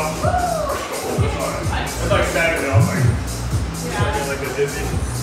That's. It's like Saturday. I was like, Yeah. like a dizzy.